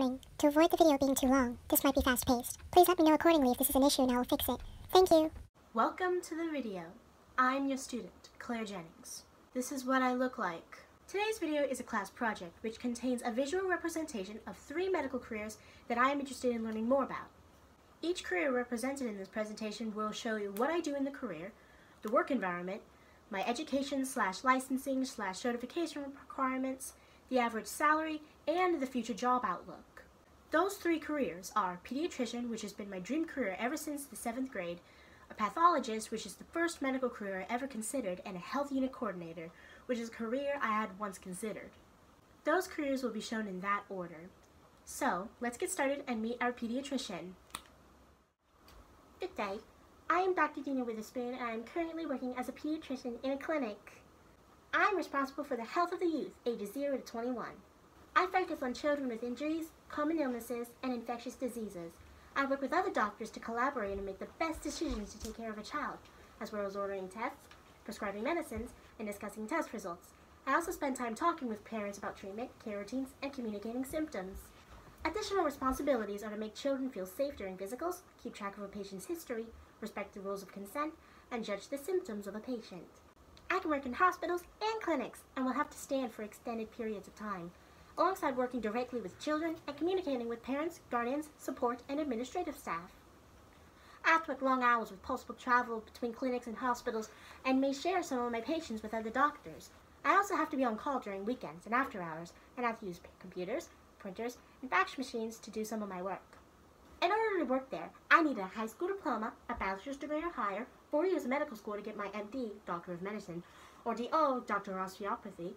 Warning, to avoid the video being too long, this might be fast-paced. Please let me know accordingly if this is an issue and I will fix it. Thank you. Welcome to the video. I'm your student, Claire Jennings. This is what I look like. Today's video is a class project which contains a visual representation of three medical careers that I am interested in learning more about. Each career represented in this presentation will show you what I do in the career, the work environment, my education slash licensing slash certification requirements, the average salary, and the future job outlook. Those three careers are pediatrician, which has been my dream career ever since the seventh grade, a pathologist, which is the first medical career I ever considered, and a health unit coordinator, which is a career I had once considered. Those careers will be shown in that order. So, let's get started and meet our pediatrician. Good day. I am Dr. Dena Witherspoon, and I am currently working as a pediatrician in a clinic. I'm responsible for the health of the youth ages 0 to 21. I focus on children with injuries, common illnesses, and infectious diseases. I work with other doctors to collaborate and make the best decisions to take care of a child, as well as ordering tests, prescribing medicines, and discussing test results. I also spend time talking with parents about treatment, care routines, and communicating symptoms. Additional responsibilities are to make children feel safe during physicals, keep track of a patient's history, respect the rules of consent, and judge the symptoms of a patient. I can work in hospitals and clinics and will have to stand for extended periods of time alongside working directly with children and communicating with parents, guardians, support, and administrative staff. I work long hours with possible travel between clinics and hospitals and may share some of my patients with other doctors. I also have to be on call during weekends and after hours and have to use computers, printers, and fax machines to do some of my work. In order to work there, I need a high school diploma, a bachelor's degree or higher, four years of medical school to get my MD, Doctor of Medicine, or DO, Doctor of Osteopathy,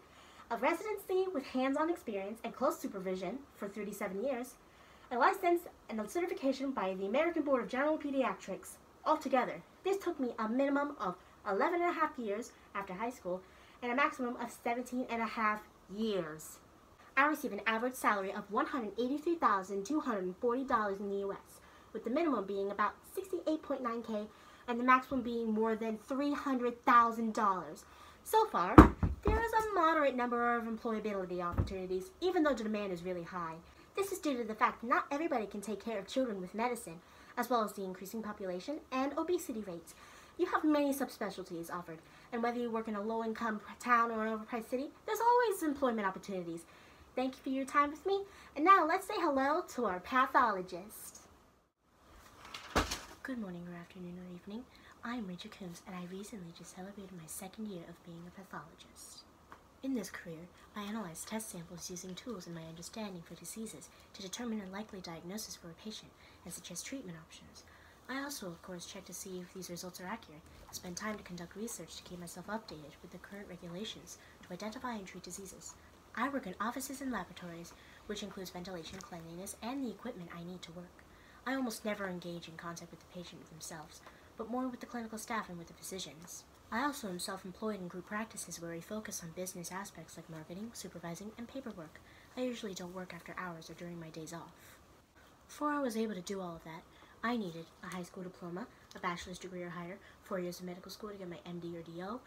a residency with hands-on experience and close supervision for 37 years, a license and a certification by the American Board of General Pediatrics. Altogether, this took me a minimum of 11 and a half years after high school and a maximum of 17 and a half years. I receive an average salary of $183,240 in the U.S., with the minimum being about 68.9K and the maximum being more than $300,000. So far, a moderate number of employability opportunities, even though the demand is really high. This is due to the fact not everybody can take care of children with medicine, as well as the increasing population and obesity rates. You have many subspecialties offered, and whether you work in a low-income town or an overpriced city, there's always employment opportunities. Thank you for your time with me, and now let's say hello to our pathologist. Good morning or afternoon or evening. I'm Rachel Coons, and I recently just celebrated my second year of being a pathologist. In this career, I analyze test samples using tools in my understanding for diseases to determine a likely diagnosis for a patient and suggest treatment options. I also, of course, check to see if these results are accurate, and spend time to conduct research to keep myself updated with the current regulations to identify and treat diseases. I work in offices and laboratories, which includes ventilation, cleanliness, and the equipment I need to work. I almost never engage in contact with the patient themselves, but more with the clinical staff and with the physicians. I also am self-employed in group practices where we focus on business aspects like marketing, supervising, and paperwork. I usually don't work after hours or during my days off. Before I was able to do all of that, I needed a high school diploma, a bachelor's degree or higher, four years of medical school to get my MD or DO,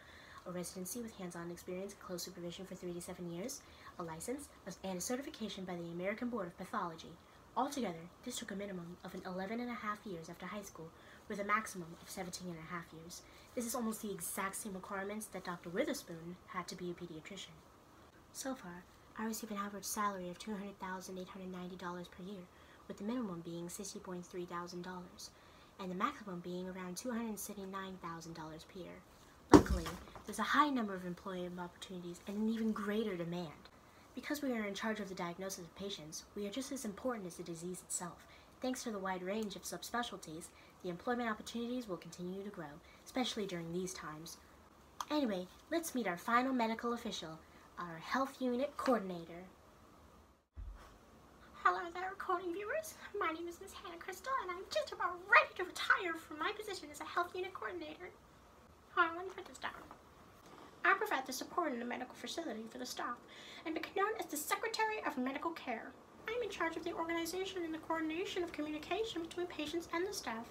a residency with hands-on experience and close supervision for three to seven years, a license, and a certification by the American Board of Pathology. Altogether, this took a minimum of an 11 and a half years after high school with a maximum of 17 and a half years. This is almost the exact same requirements that Dr. Witherspoon had to be a pediatrician. So far, I receive an average salary of $200,890 per year, with the minimum being $60.3 thousand and the maximum being around $279,000 per year. Luckily, there's a high number of employment opportunities and an even greater demand. Because we are in charge of the diagnosis of patients, we are just as important as the disease itself. Thanks to the wide range of subspecialties, the employment opportunities will continue to grow, especially during these times. Anyway, let's meet our final medical official, our health unit coordinator. Hello there, recording viewers. My name is Miss Hannah Crystal, and I'm just about ready to retire from my position as a health unit coordinator. Hold on, let me put this down. The support in the medical facility for the staff and become known as the Secretary of Medical Care. I'm in charge of the organization and the coordination of communication between patients and the staff,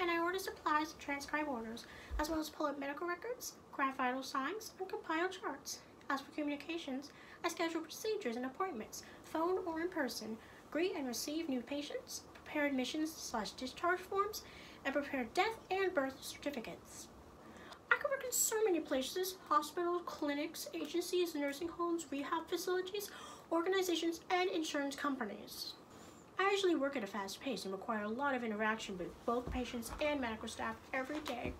and I order supplies and transcribe orders, as well as pull up medical records, graph vital signs, and compile charts. As for communications, I schedule procedures and appointments, phone or in person, greet and receive new patients, prepare admissions slash discharge forms, and prepare death and birth certificates. In so many places hospitals, clinics, agencies, nursing homes, rehab facilities, organizations, and insurance companies. I usually work at a fast pace and require a lot of interaction with both patients and medical staff every day.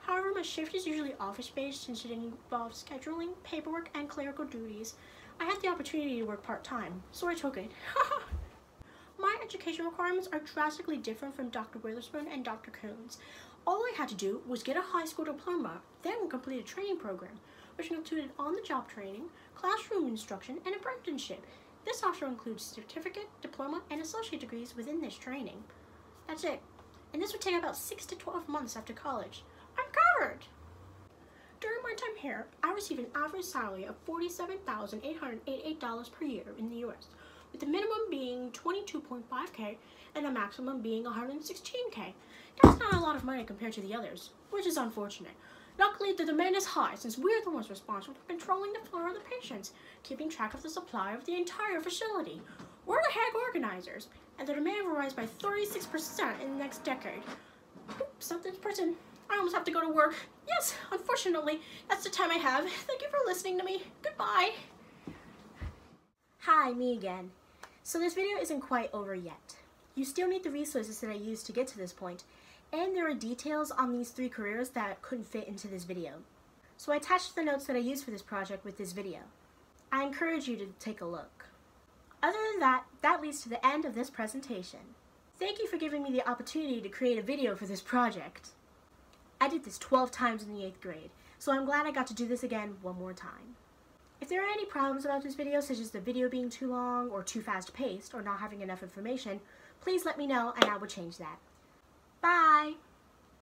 However, my shift is usually office based since it involves scheduling, paperwork, and clerical duties. I had the opportunity to work part time, so I took it. my education requirements are drastically different from Dr. Witherspoon and Dr. Coons. All I had to do was get a high school diploma, then complete a training program, which included on-the-job training, classroom instruction, and apprenticeship. This also includes certificate, diploma, and associate degrees within this training. That's it. And this would take about 6 to 12 months after college. I'm covered! During my time here, I received an average salary of $47,888 per year in the US, with the minimum being 22.5k and the maximum being 116k. That's not a lot of money compared to the others, which is unfortunate. Luckily, the demand is high since we're the ones responsible for controlling the flow of the patients, keeping track of the supply of the entire facility. We're the HAG organizers, and the demand will rise by 36% in the next decade. Oops, something's prison. I almost have to go to work. Yes, unfortunately, that's the time I have. Thank you for listening to me. Goodbye. Hi, me again. So this video isn't quite over yet. You still need the resources that I used to get to this point, and there are details on these three careers that couldn't fit into this video. So I attached the notes that I used for this project with this video. I encourage you to take a look. Other than that, that leads to the end of this presentation. Thank you for giving me the opportunity to create a video for this project. I did this 12 times in the 8th grade, so I'm glad I got to do this again one more time. If there are any problems about this video, such as the video being too long, or too fast paced, or not having enough information, please let me know and I will change that. Bye!